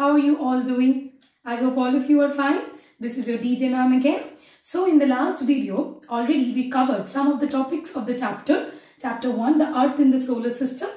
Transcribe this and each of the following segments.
Hello class 6, how are you all doing? I hope all of you are fine. This is your DJ ma'am again. So in the last video, already we covered some of the topics of the chapter. Chapter 1, the earth in the solar system.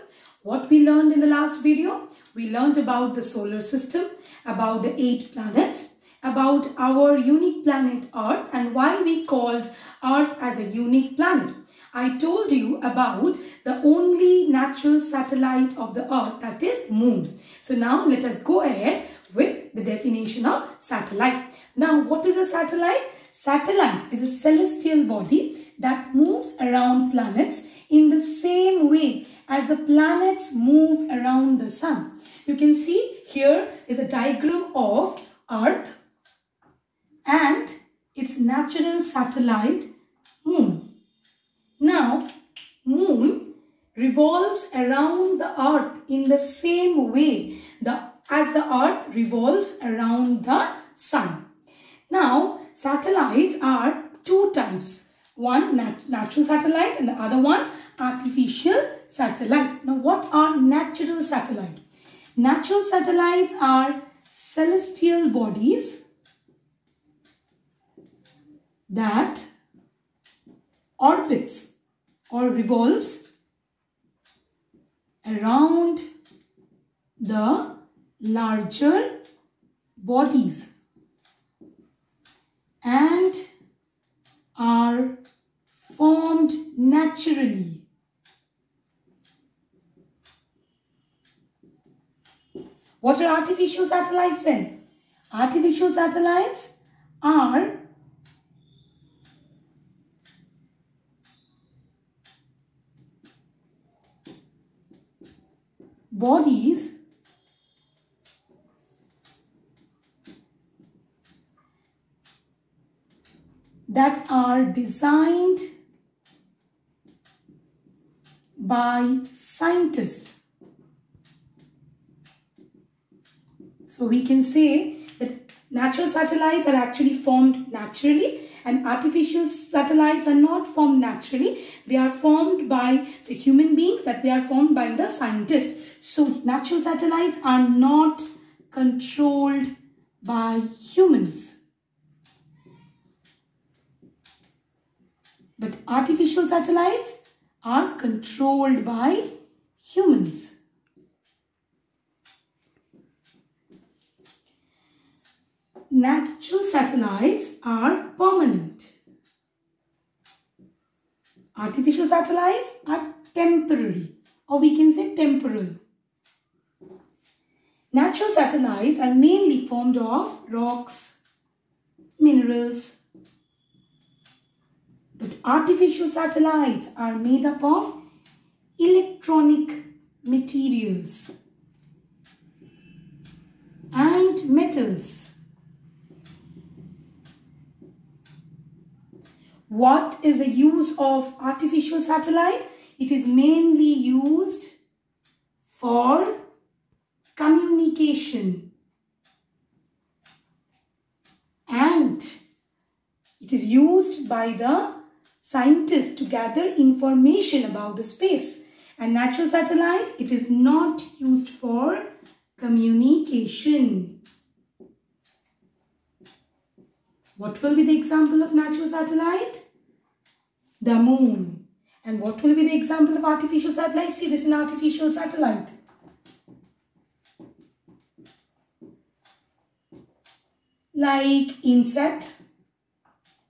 What we learned in the last video? We learned about the solar system, about the eight planets, about our unique planet earth and why we called earth as a unique planet. I told you about the only natural satellite of the earth that is moon. So now let us go ahead with the definition of satellite. Now what is a satellite? Satellite is a celestial body that moves around planets in the same way as the planets move around the sun. You can see here is a diagram of earth and its natural satellite moon. Now, moon revolves around the earth in the same way the, as the earth revolves around the sun. Now, satellites are two types. One nat natural satellite and the other one artificial satellite. Now, what are natural satellite? Natural satellites are celestial bodies that orbits or revolves around the larger bodies and are formed naturally. What are artificial satellites then? Artificial satellites are bodies that are designed by scientists. So we can say that natural satellites are actually formed naturally and artificial satellites are not formed naturally. They are formed by the human beings that they are formed by the scientists. So natural satellites are not controlled by humans. But artificial satellites are controlled by humans. Natural satellites are permanent. Artificial satellites are temporary or we can say temporal. Natural satellites are mainly formed of rocks, minerals, but artificial satellites are made up of electronic materials and metals. What is the use of artificial satellite? It is mainly used for communication. And it is used by the scientists to gather information about the space. And natural satellite it is not used for communication what will be the example of natural satellite? The moon. And what will be the example of artificial satellite? See this is an artificial satellite. Like INSAT,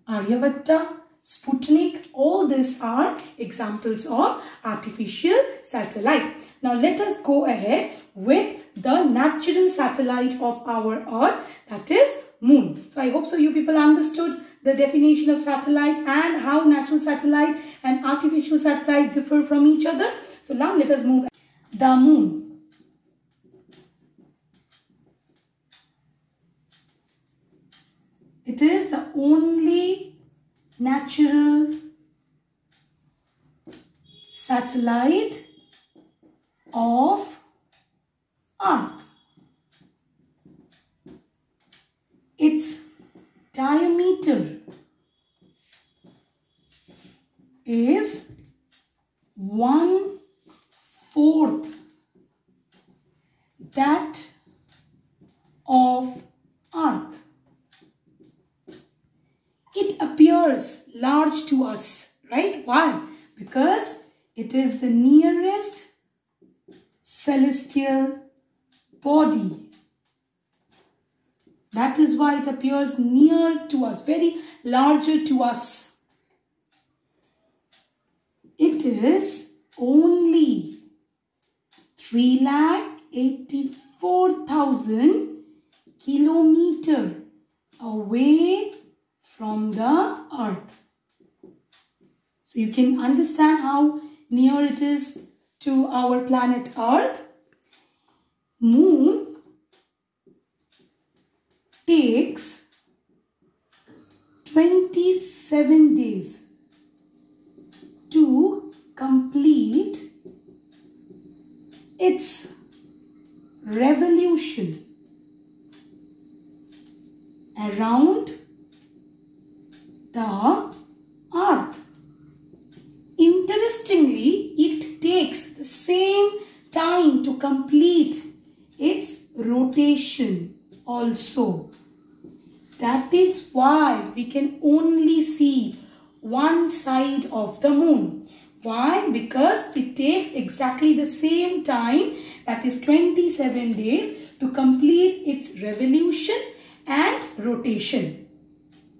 Aryabhatta, Sputnik, all these are examples of artificial satellite. Now let us go ahead with the natural satellite of our earth. That is moon. So I hope so you people understood the definition of satellite and how natural satellite and artificial satellite differ from each other. So now let us move. The moon It is the only natural satellite of Earth. Its diameter is one fourth that of Earth. It appears large to us, right? Why? Because it is the nearest celestial body. That is why it appears near to us, very larger to us. It is only 3,84,000 kilometer away from the earth. So you can understand how near it is to our planet earth. Moon takes 27 days to complete its revolution around the earth. Interestingly, it takes the same time to complete its rotation also. That is why we can only see one side of the moon. Why? Because it takes exactly the same time that is 27 days to complete its revolution and rotation.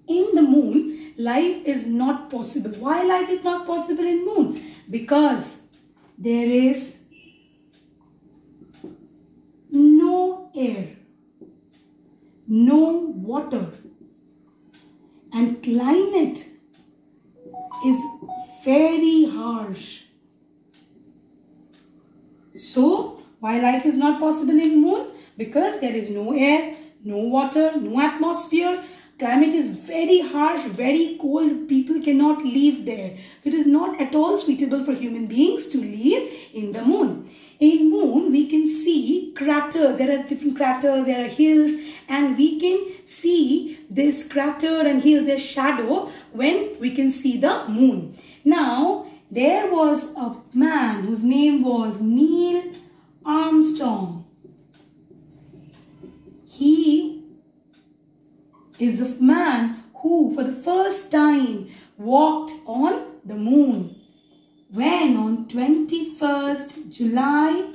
In the moon, life is not possible. Why life is not possible in moon? Because there is no air, no water and climate is very harsh. So, why life is not possible in moon? Because there is no air, no water, no atmosphere. Climate is very harsh, very cold. People cannot live there. So it is not at all suitable for human beings to live in the moon. In moon, we craters. There are different craters, there are hills and we can see this crater and hills, their shadow when we can see the moon. Now, there was a man whose name was Neil Armstrong. He is the man who for the first time walked on the moon. When on 21st July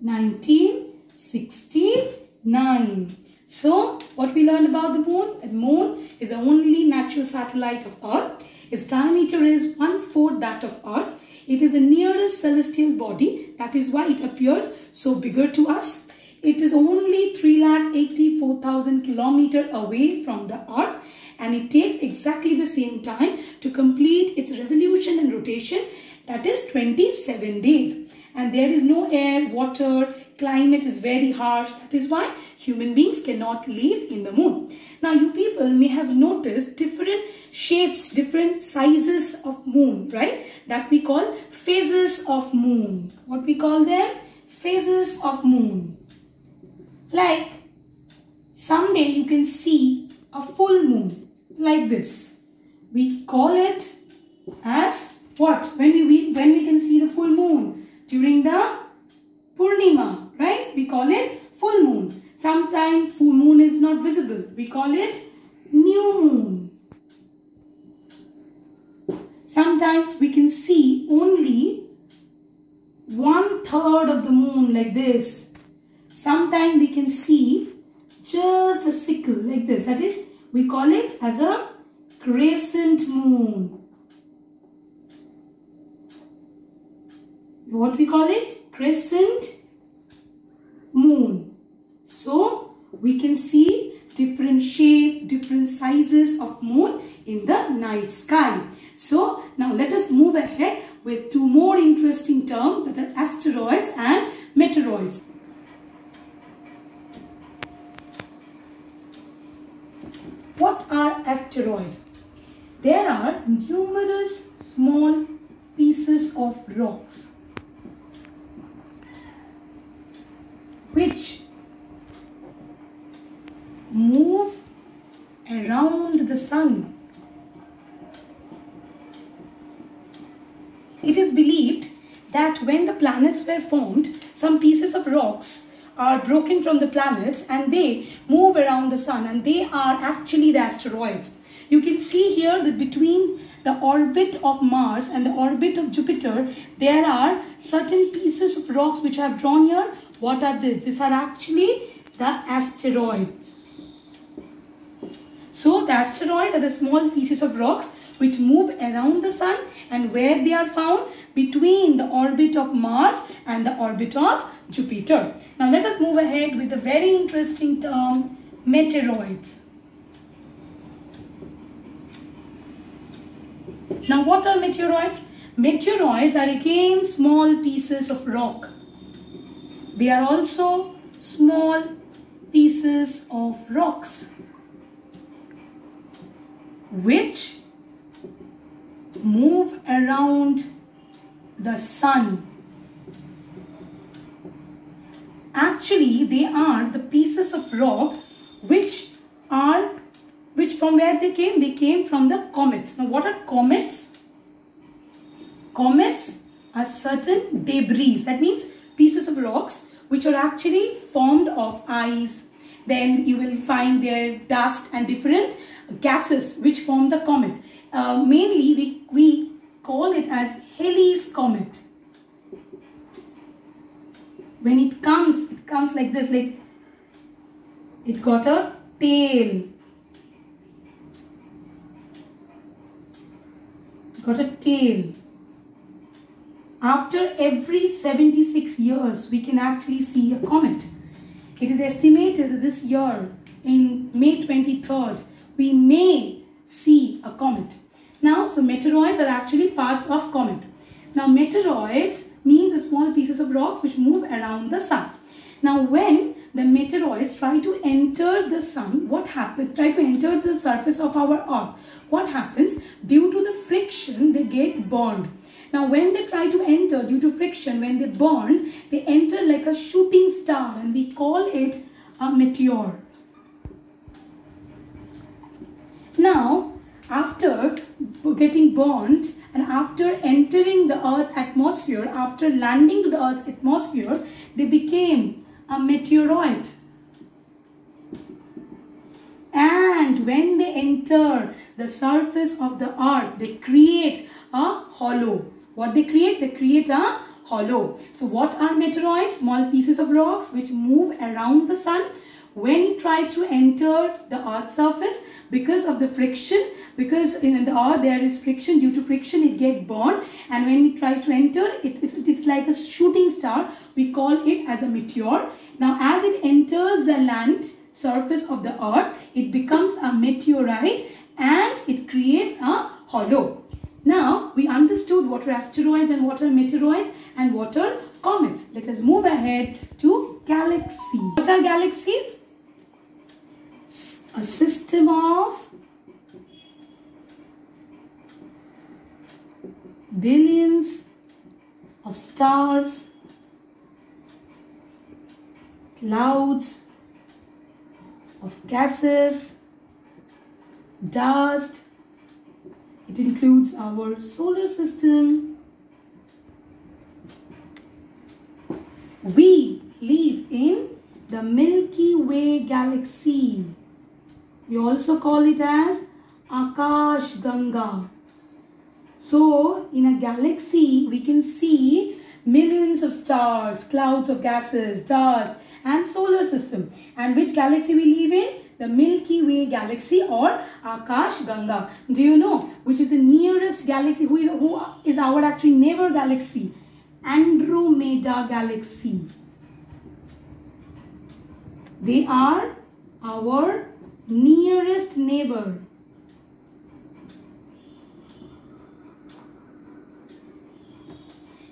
1969. So, what we learned about the moon? The moon is the only natural satellite of Earth. Its diameter is one-fourth that of Earth. It is the nearest celestial body. That is why it appears so bigger to us. It is only 3,84,000 kilometer away from the Earth and it takes exactly the same time to complete its revolution and rotation that is 27 days. And there is no air, water, climate is very harsh. That is why human beings cannot live in the moon. Now you people may have noticed different shapes, different sizes of moon, right? That we call phases of moon. What we call them? Phases of moon. Like someday you can see a full moon like this. We call it as what? When we, when we can see the full moon during the Purnima, right? We call it full moon. Sometimes full moon is not visible. We call it new moon. Sometimes we can see only one third of the moon like this Sometimes we can see just a sickle like this. That is, we call it as a crescent moon. What we call it? Crescent moon. So, we can see different shape, different sizes of moon in the night sky. So, now let us move ahead with two more interesting terms that are asteroids and meteoroids. What are asteroids? There are numerous small pieces of rocks which move around the sun. It is believed that when the planets were formed, some pieces of rocks are broken from the planets and they move around the sun and they are actually the asteroids. You can see here that between the orbit of Mars and the orbit of Jupiter, there are certain pieces of rocks which I have drawn here. What are these? These are actually the asteroids. So the asteroids are the small pieces of rocks which move around the sun and where they are found between the orbit of Mars and the orbit of Jupiter. Now let us move ahead with the very interesting term meteoroids. Now what are meteoroids? Meteoroids are again small pieces of rock. They are also small pieces of rocks which move around the sun. Actually, they are the pieces of rock which are which from where they came? They came from the comets. Now what are comets? Comets are certain debris. That means pieces of rocks which are actually formed of ice. Then you will find their dust and different gases which form the comet. Uh, mainly we, we call it as Halley's comet. When it comes, it comes like this, like it got a tail got a tail. After every 76 years, we can actually see a comet. It is estimated that this year, in May 23rd, we may see a comet. Now, so meteoroids are actually parts of comet. Now, meteoroids mean the small pieces of rocks which move around the sun. Now, when the meteoroids try to enter the sun, what happens? Try to enter the surface of our earth. What happens? Due to the friction, they get burned. Now, when they try to enter due to friction, when they burn, they enter like a shooting star and we call it a meteor. Now, after getting burnt and after entering the Earth's atmosphere, after landing to the Earth's atmosphere, they became a meteoroid. And when they enter the surface of the earth, they create a hollow. What they create? They create a hollow. So what are meteoroids? Small pieces of rocks which move around the sun. When it tries to enter the earth's surface, because of the friction, because in the earth there is friction, due to friction it gets burned and when it tries to enter, it is, it is like a shooting star. We call it as a meteor. Now as it enters the land surface of the earth, it becomes a meteorite and it creates a hollow. Now we understood what are asteroids and what are meteoroids and what are comets. Let us move ahead to galaxy. What are galaxy? A system of billions of stars, clouds of gases, dust. It includes our solar system. We live in the Milky Way galaxy. We also call it as Akash Ganga. So, in a galaxy, we can see millions of stars, clouds of gases, dust, and solar system. And which galaxy we live in? The Milky Way galaxy or Akash Ganga. Do you know which is the nearest galaxy? Who is, who is our actually neighbor galaxy? Andromeda galaxy. They are our nearest neighbor.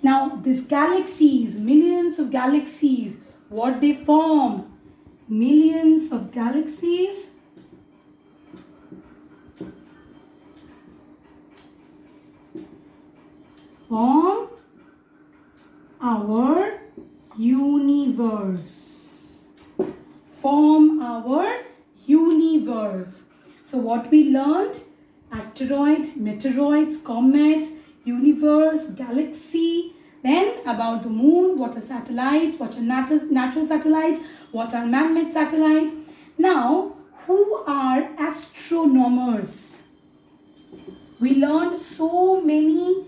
Now, these galaxies, millions of galaxies, what they form? Millions of galaxies. Form our universe. Form our universe. So what we learned? Asteroids, meteoroids, comets, universe, galaxy, Then about the moon, what are satellites, what are natural satellites, what are man-made satellites. Now, who are astronomers? We learned so many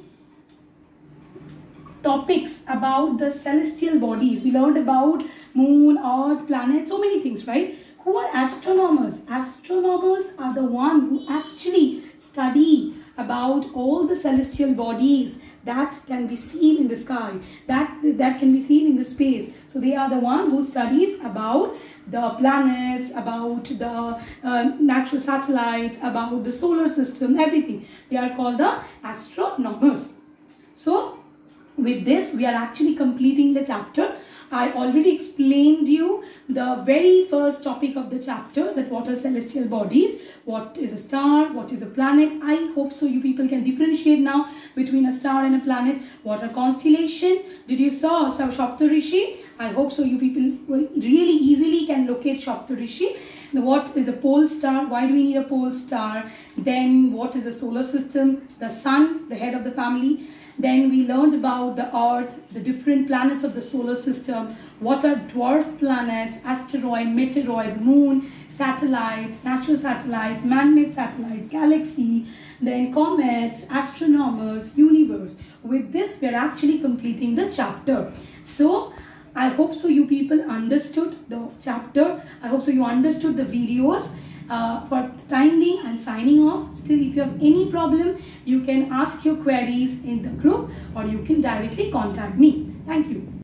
topics about the celestial bodies. We learned about moon, earth, planet, so many things, right? Who are astronomers? Astronomers are the one who actually study about all the celestial bodies that can be seen in the sky, that, that can be seen in the space. So they are the one who studies about the planets, about the uh, natural satellites, about the solar system, everything. They are called the astronomers. So with this, we are actually completing the chapter. I already explained you the very first topic of the chapter that what are celestial bodies, what is a star, what is a planet. I hope so you people can differentiate now between a star and a planet. What are constellation? Did you saw Saptarishi? I hope so you people really easily can locate Saptarishi. What is a pole star? Why do we need a pole star? Then what is a solar system? The sun, the head of the family then we learned about the Earth, the different planets of the solar system, what are dwarf planets, asteroid, meteoroids, moon, satellites, natural satellites, man-made satellites, galaxy, then comets, astronomers, universe. With this, we are actually completing the chapter. So, I hope so you people understood the chapter. I hope so you understood the videos. Uh, for time being, I'm signing off. Still, if you have any problem, you can ask your queries in the group or you can directly contact me. Thank you.